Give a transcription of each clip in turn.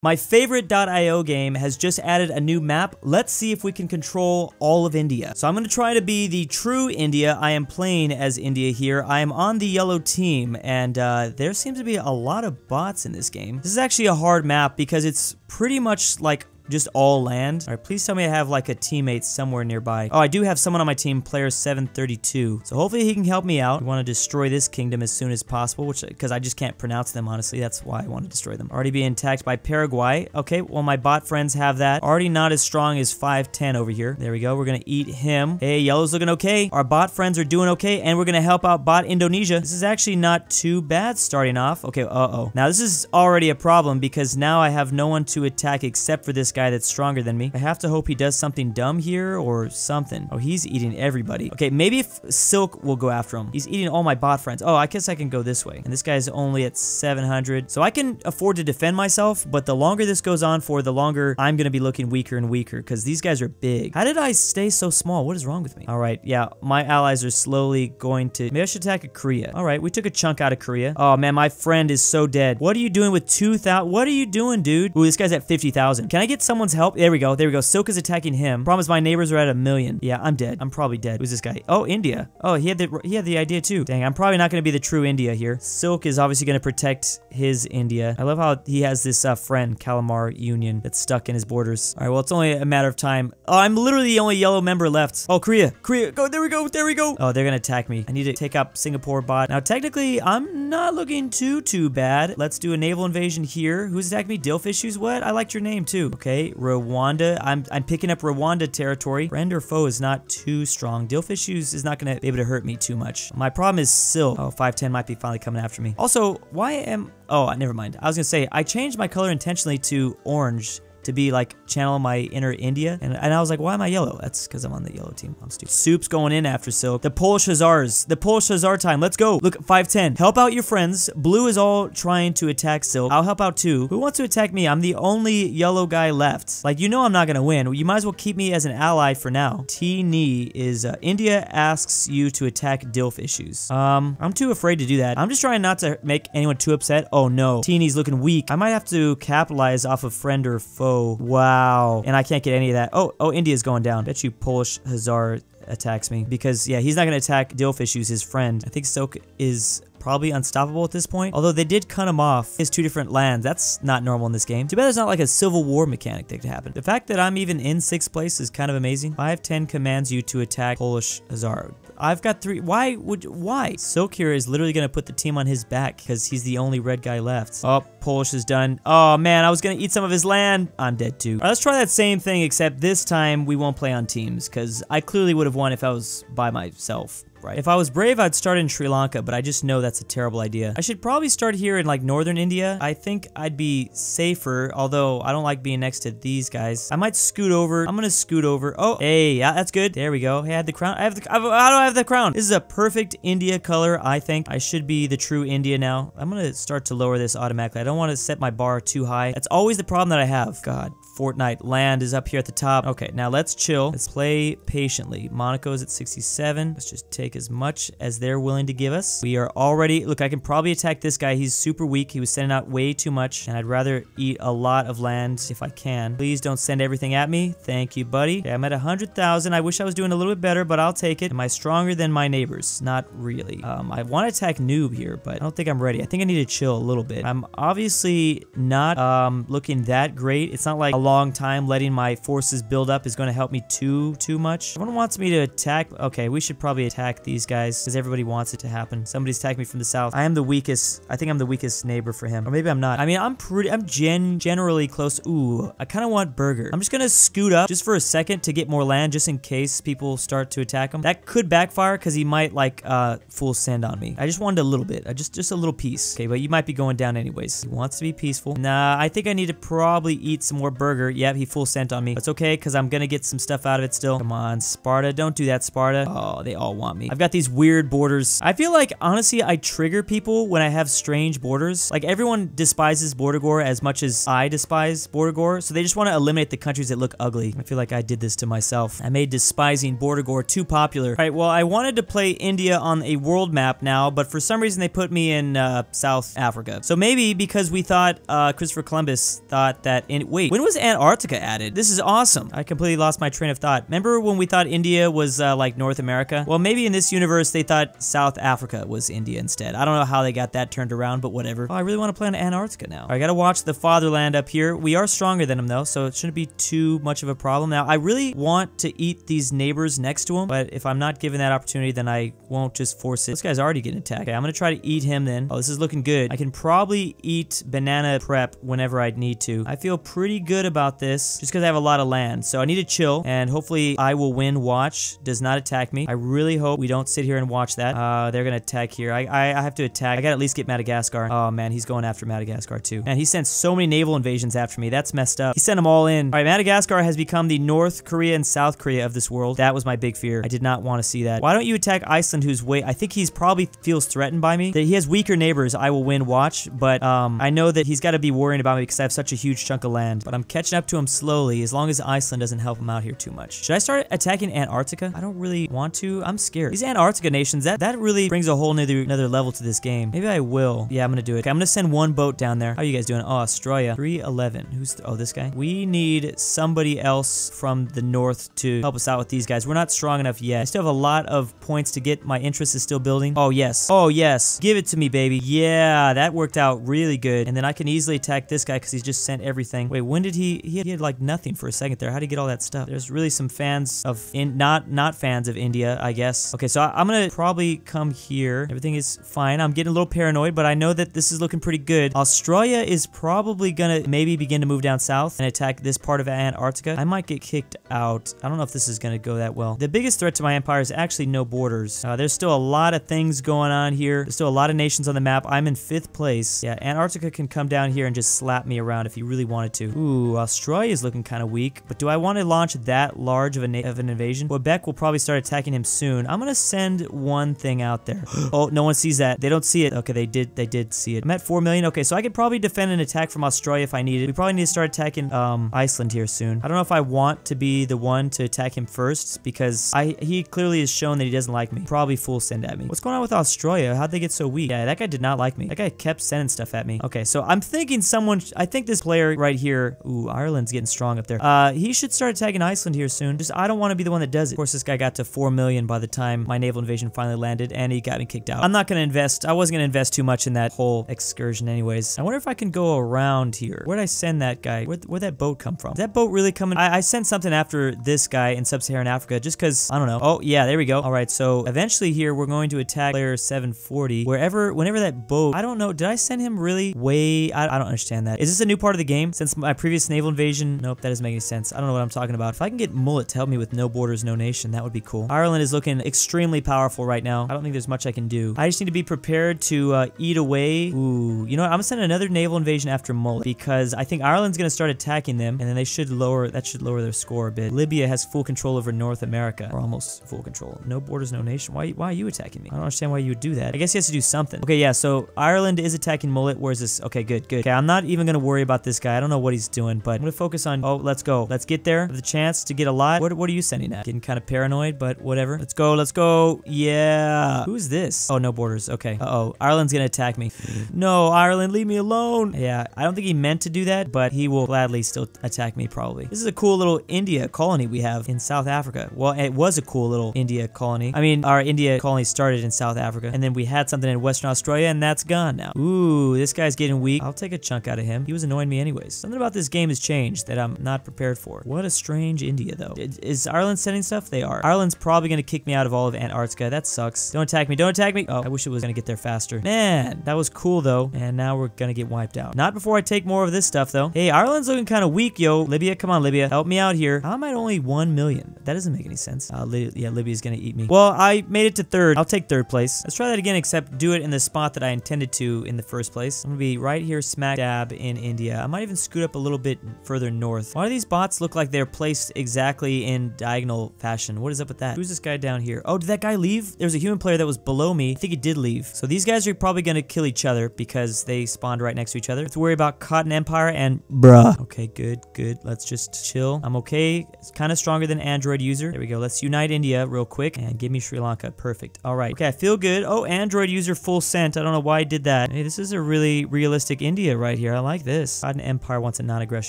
My favorite .io game has just added a new map. Let's see if we can control all of India. So I'm going to try to be the true India. I am playing as India here. I am on the yellow team, and uh, there seems to be a lot of bots in this game. This is actually a hard map because it's pretty much like just all land. All right, please tell me I have like a teammate somewhere nearby. Oh, I do have someone on my team, player 732. So hopefully he can help me out. I want to destroy this kingdom as soon as possible, which uh, because I just can't pronounce them, honestly. That's why I want to destroy them. Already being attacked by Paraguay. Okay, well, my bot friends have that. Already not as strong as 510 over here. There we go. We're going to eat him. Hey, yellow's looking okay. Our bot friends are doing okay, and we're going to help out bot Indonesia. This is actually not too bad starting off. Okay, uh-oh. Now, this is already a problem because now I have no one to attack except for this guy that's stronger than me. I have to hope he does something dumb here or something. Oh, he's eating everybody. Okay, maybe if Silk will go after him. He's eating all my bot friends. Oh, I guess I can go this way. And this guy's only at 700. So I can afford to defend myself, but the longer this goes on for, the longer I'm going to be looking weaker and weaker because these guys are big. How did I stay so small? What is wrong with me? All right, yeah, my allies are slowly going to... Maybe I should attack a Korea. All right, we took a chunk out of Korea. Oh, man, my friend is so dead. What are you doing with 2,000? What are you doing, dude? Ooh, this guy's at 50,000. Can I get someone's help? There we go. There we go. Silk is attacking him. Promise my neighbors are at a million. Yeah, I'm dead. I'm probably dead. Who's this guy? Oh, India. Oh, he had the he had the idea too. Dang, I'm probably not going to be the true India here. Silk is obviously going to protect his India. I love how he has this uh, friend, Kalmar Union, that's stuck in his borders. All right, well, it's only a matter of time. Oh, I'm literally the only yellow member left. Oh, Korea. Korea. Go. There we go. There we go. Oh, they're going to attack me. I need to take up Singapore bot. Now, technically, I'm not looking too, too bad. Let's do a naval invasion here. Who's attacking me? Dillfishes? What? I liked your name too. Okay, Rwanda. I'm I'm picking up Rwanda territory. Friend or foe is not too strong. Dillfishes is not going to be able to hurt me too much. My problem is Silk. Oh, 510 might be finally coming after me. Also, why am... Oh, never mind. I was going to say, I changed my color intentionally to orange to be like channel my inner India. And, and I was like, why am I yellow? That's because I'm on the yellow team. I'm stupid. Soup's going in after Silk. The Polish Hussars. The Polish Hussar time. Let's go. Look, 510. Help out your friends. Blue is all trying to attack Silk. I'll help out too. Who wants to attack me? I'm the only yellow guy left. Like, you know I'm not going to win. You might as well keep me as an ally for now. T-Knee is uh, India asks you to attack DILF issues. Um, I'm too afraid to do that. I'm just trying not to make anyone too upset. Oh no. T-Knee's looking weak. I might have to capitalize off of friend or foe wow. And I can't get any of that. Oh, oh, India's going down. Bet you Polish Hussar attacks me because yeah he's not going to attack Dilfish who's his friend I think Silk is probably unstoppable at this point. Although they did cut him off his two different lands. That's not normal in this game. Too bad there's not like a civil war mechanic that could happen. The fact that I'm even in sixth place is kind of amazing. 510 commands you to attack Polish Hussar. I've got three. Why would, why? Silk here is literally going to put the team on his back because he's the only red guy left. Oh, Polish is done. Oh man, I was going to eat some of his land. I'm dead too. let's try that same thing except this time we won't play on teams because I clearly would have won if I was by myself right? If I was brave, I'd start in Sri Lanka, but I just know that's a terrible idea. I should probably start here in like northern India. I think I'd be safer, although I don't like being next to these guys. I might scoot over. I'm gonna scoot over. Oh, hey, yeah, that's good. There we go. Hey, I had the crown. I have the, I have the crown? This is a perfect India color, I think. I should be the true India now. I'm gonna start to lower this automatically. I don't want to set my bar too high. That's always the problem that I have. God, Fortnite land is up here at the top. Okay, now let's chill. Let's play patiently. Monaco's at 67. Let's just take as much as they're willing to give us. We are already, look, I can probably attack this guy. He's super weak. He was sending out way too much, and I'd rather eat a lot of land if I can. Please don't send everything at me. Thank you, buddy. Okay, I'm at 100,000. I wish I was doing a little bit better, but I'll take it. Am I stronger than my neighbors? Not really. Um, I want to attack Noob here, but I don't think I'm ready. I think I need to chill a little bit. I'm obviously not um, looking that great. It's not like a long time letting my forces build up is going to help me too, too much. Everyone wants me to attack. Okay, we should probably attack these guys because everybody wants it to happen. Somebody's attacking me from the south. I am the weakest. I think I'm the weakest neighbor for him. Or maybe I'm not. I mean, I'm pretty, I'm gen generally close. Ooh, I kind of want Burger. I'm just going to scoot up just for a second to get more land just in case people start to attack him. That could backfire because he might like uh, full send on me. I just wanted a little bit. I just, just a little piece. Okay, but you might be going down anyways. He wants to be peaceful. Nah, I think I need to probably eat some more burger. Yep, he full sent on me. It's okay because I'm going to get some stuff out of it still. Come on, Sparta. Don't do that, Sparta. Oh, they all want me. me. I've got these weird borders. I feel like, honestly, I trigger people when I have strange borders. Like, everyone despises border gore as much as I despise border gore, so they just want to eliminate the countries that look ugly. I feel like I did this to myself. I made despising border gore too popular. All right, well, I wanted to play India on a world map now, but for some reason they put me in uh, South Africa. So maybe because we thought uh, Christopher Columbus thought that in- wait, when was Antarctica added? This is awesome. I completely lost my train of thought. Remember when we thought India was uh, like North America? Well, maybe in this universe they thought South Africa was India instead. I don't know how they got that turned around, but whatever. Oh, I really want to play on Antarctica now. I gotta watch the fatherland up here. We are stronger than them though, so it shouldn't be too much of a problem. Now, I really want to eat these neighbors next to him, but if I'm not given that opportunity, then I won't just force it. This guy's already getting attacked. Okay, I'm gonna try to eat him then. Oh, this is looking good. I can probably eat banana prep whenever I need to. I feel pretty good about this just because I have a lot of land. So I need to chill and hopefully I will win. Watch does not attack me. I really hope we don't sit here and watch that. Uh, they're gonna attack here. I, I, I have to attack. I gotta at least get Madagascar. Oh man, he's going after Madagascar too. And he sent so many naval invasions after me. That's messed up. He sent them all in. All right, Madagascar has become the North Korea and South Korea of this world. That was my big fear. I did not want to see that. Why don't you attack Iceland, who's way? I think he's probably feels threatened by me. That he has weaker neighbors. I will win. Watch, but um, I know that he's got to be worrying about me because I have such a huge chunk of land. But I'm catching up to him slowly, as long as Iceland doesn't help him out here too much. Should I start attacking Antarctica? I don't really want to. I'm scared. These Antarctica nations, that that really brings a whole nother another level to this game. Maybe I will. Yeah, I'm gonna do it. Okay, I'm gonna send one boat down there. How are you guys doing? Oh, Australia. 311. Who's th oh this guy? We need somebody else from the north to help us out with these guys. We're not strong enough yet. I still have a lot of points to get. My interest is still building. Oh yes. Oh yes. Give it to me, baby. Yeah, that worked out really good. And then I can easily attack this guy because he's just sent everything. Wait, when did he? He had, he had like nothing for a second there. How did he get all that stuff? There's really some fans of in not not fans of India, I guess. Okay, so I, am gonna probably come here. Everything is fine. I'm getting a little paranoid, but I know that this is looking pretty good. Australia is probably gonna maybe begin to move down south and attack this part of Antarctica. I might get kicked out. I don't know if this is gonna go that well. The biggest threat to my empire is actually no borders. Uh, there's still a lot of things going on here. There's still a lot of nations on the map. I'm in fifth place. Yeah, Antarctica can come down here and just slap me around if he really wanted to. Ooh, Australia is looking kind of weak, but do I want to launch that large of, a of an invasion? Quebec will probably start attacking him soon. I'm gonna send one thing out there. oh, no one sees that. They don't see it. Okay, they did. They did see it. I'm at 4 million. Okay, so I could probably defend an attack from Australia if I needed. We probably need to start attacking um, Iceland here soon. I don't know if I want to be the one to attack him first because I he clearly has shown that he doesn't like me. Probably full send at me. What's going on with Australia? How'd they get so weak? Yeah, that guy did not like me. That guy kept sending stuff at me. Okay, so I'm thinking someone, I think this player right here, ooh, Ireland's getting strong up there. Uh, he should start attacking Iceland here soon. Just, I don't want to be the one that does it. Of course, this guy got to 4 million by the time my naval invasion finally landed and he got me kicked out. I'm not going to invest, I wasn't going to invest too much in that whole excursion anyways. I wonder if I can go around here. Where'd I send that guy? Where'd, where'd that boat come from? That boat really coming? I, I sent something after this guy in sub-Saharan Africa just because, I don't know. Oh, yeah, there we go. All right, so eventually here we're going to attack player 740. Wherever, whenever that boat, I don't know, did I send him really way, I, I don't understand that. Is this a new part of the game? Since my previous naval invasion, nope, that doesn't make any sense. I don't know what I'm talking about. If I can get Mullet to help me with no borders, no nation, that would be cool. Ireland is looking extremely powerful right now. I don't think there's much I can do. I just need to be prepared to uh, eat away. Ooh, you know what? I'm gonna send another naval invasion after Mullet because I think Ireland's gonna start attacking them and then they should lower, that should lower their score a bit. Libya has full control over North America, or almost full control. No borders, no nation. Why, why are you attacking me? I don't understand why you would do that. I guess he has to do something. Okay, yeah, so Ireland is attacking Mullet. Where's this? Okay, good, good. Okay, I'm not even gonna worry about this guy. I don't know what he's doing, but I'm gonna focus on, oh, let's go. Let's get there. Have the chance to get a lot. What, what are you sending at? Getting kind of paranoid, but whatever. Let's go, let's go. Yeah. Who's this? Oh, no borders. Okay. Uh-oh. Ireland's gonna attack me. no, Ireland, leave me alone. Yeah, I don't think he meant to do that, but he will gladly still attack me probably. This is a cool little India colony we have in South Africa. Well, it was a cool little India colony. I mean, our India colony started in South Africa, and then we had something in Western Australia, and that's gone now. Ooh, this guy's getting weak. I'll take a chunk out of him. He was annoying me anyways. Something about this game has changed that I'm not prepared for. What a strange India, though. Is Ireland sending stuff? They are. Ireland's probably going to kick me out of all of Antarctica. That sucks. Don't attack me. Don't attack me. Oh, I wish it was going to get there faster. Man, that was cool, though. And now we're going to get wiped out. Not before I take more of this stuff, though. Hey, Ireland's looking kind of weak, yo. Libya, come on, Libya. Help me out here. I'm at only 1 million. That doesn't make any sense. Uh, Li yeah, Libya's going to eat me. Well, I made it to third. I'll take third place. Let's try that again, except do it in the spot that I intended to in the first place. I'm going to be right here smack dab in India. I might even scoot up a little bit further north. Why do these bots look like they're placed exactly in diagonal fashion? What is up with that? Who's this guy down here? Oh, Oh, did that guy leave? There was a human player that was below me. I think he did leave. So these guys are probably gonna kill each other because they spawned right next to each other. Let's worry about Cotton Empire and bruh. Okay, good, good. Let's just chill. I'm okay. It's kind of stronger than Android user. There we go. Let's unite India real quick and give me Sri Lanka. Perfect. All right. Okay, I feel good. Oh, Android user full sent. I don't know why I did that. Hey, this is a really realistic India right here. I like this. Cotton Empire wants a non-aggression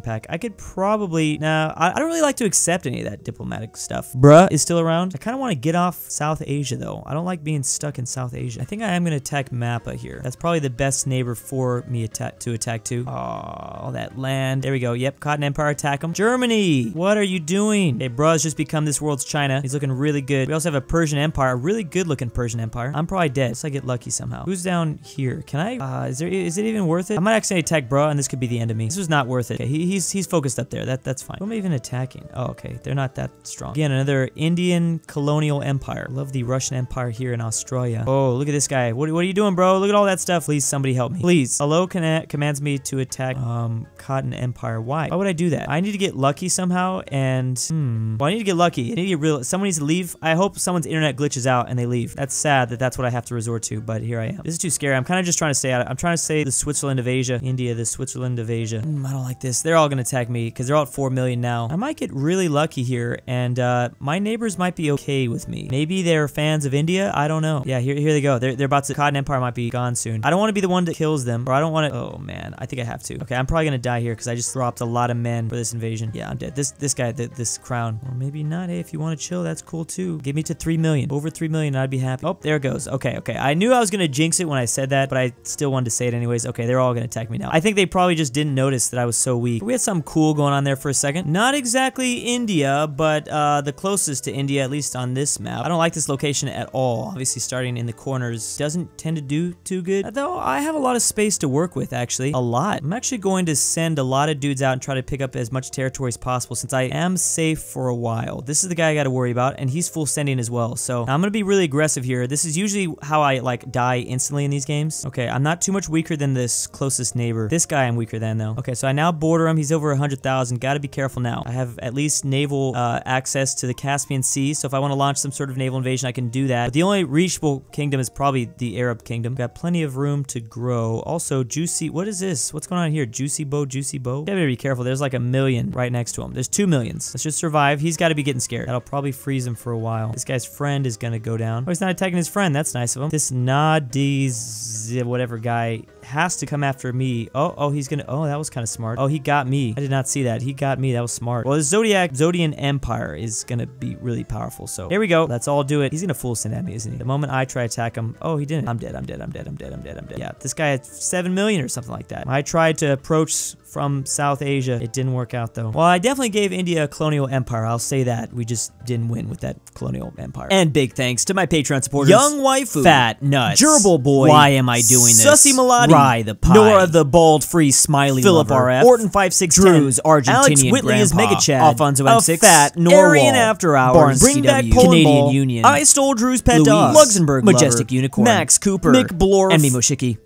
pack. I could probably... Nah, I, I don't really like to accept any of that diplomatic stuff. Bruh is still around. I kind of want to get off South Asia, though. I don't like being stuck in South Asia. I think I am going to attack Mappa here. That's probably the best neighbor for me attack to attack to. Oh, that land. There we go. Yep, Cotton Empire, attack him. Germany, what are you doing? Hey, bruh's just become this world's China. He's looking really good. We also have a Persian Empire, a really good looking Persian Empire. I'm probably dead, so I get lucky somehow. Who's down here? Can I, uh, is there, is it even worth it? I might actually attack bruh, and this could be the end of me. This was not worth it. Okay, he, he's, he's focused up there. That, that's fine. Who am I even attacking? Oh, okay. They're not that strong. Again, another Indian colonial empire. Love the Russian Empire here in Australia. Oh, look at this guy. What, what are you doing, bro? Look at all that stuff. Please, somebody help me. Please. Hello commands me to attack um, Cotton Empire. Why? Why would I do that? I need to get lucky somehow, and hmm. Well, I need to get lucky. I need to get real. Someone needs to leave. I hope someone's internet glitches out and they leave. That's sad that that's what I have to resort to, but here I am. This is too scary. I'm kind of just trying to stay out. I'm trying to say the Switzerland of Asia. India, the Switzerland of Asia. Mm, I don't like this. They're all to attack me because they're all at 4 million now. I might get really lucky here, and uh, my neighbors might be okay with me. Maybe they're fans of India. I don't know. Yeah, here, here they go. They're, they're about to... Cotton Empire might be gone soon. I don't want to be the one that kills them, or I don't want to... Oh, man. I think I have to. Okay, I'm probably to die here because I just dropped a lot of men for this invasion. Yeah, I'm dead. This this guy, th this crown. Or maybe not. Hey, if you want to chill, that's cool too. Give me to 3 million. Over 3 million, I'd be happy. Oh, there it goes. Okay, okay. I knew I was to jinx it when I said that, but I still wanted to say it anyways. Okay, they're all to attack me now. I think they probably just didn't notice that I was so weak. We had something cool going on there for a second. Not exactly India, but uh, the closest to India, at least on this map. I don't like this location at all. Obviously, starting in the corners doesn't tend to do too good. Though I have a lot of space to work with, actually. A lot. I'm actually going to send a lot of dudes out and try to pick up as much territory as possible since I am safe for a while. This is the guy I got to worry about, and he's full sending as well. So I'm going to be really aggressive here. This is usually how I like die instantly in these games. Okay, I'm not too much weaker than this closest neighbor. This guy I'm weaker than though. Okay, so I now border He's over 100,000. Got to be careful now. I have at least naval uh, access to the Caspian Sea, so if I want to launch some sort of naval invasion, I can do that. But the only reachable kingdom is probably the Arab kingdom. Got plenty of room to grow. Also, juicy. What is this? What's going on here? Juicy bow, juicy bow. Gotta be careful. There's like a million right next to him. There's two millions. Let's just survive. He's got to be getting scared. That'll probably freeze him for a while. This guy's friend is gonna go down. Oh, he's not attacking his friend. That's nice of him. This Nadiz whatever guy has to come after me. Oh, oh, he's gonna. Oh, that was kind of smart. Oh, he got me. I did not see that. He got me. That was smart. Well, the Zodiac Zodian Empire is gonna be really powerful. So here we go. Let's all do it. He's gonna full send at me, isn't he? The moment I try to attack him. Oh, he didn't. I'm dead. I'm dead. I'm dead. I'm dead. I'm dead. I'm dead. Yeah, this guy had seven million or something like that. I tried to approach from South Asia. It didn't work out though. Well, I definitely gave India a colonial empire. I'll say that. We just didn't win with that colonial empire. And big thanks to my Patreon supporters. Young Waifu. Fat Nuts. Gerbil Boy. Why am I doing this? Sussy Melody. Rye the Pie. Nora the Bald Free Smiley Philip Lover. RF. Orton 5610. Drew's Argentinian Alex Whitley is grandpa. Mega Chad. Alfonso A M6. Fat Norwal. Aryan After Hours. Barnes Bring back CW. Poland Canadian Ball. Union. I stole Drew's pet Louise. dog. Luxembourg Majestic Lover. Unicorn. Max Cooper. Mick Blorf. And me Moshiki.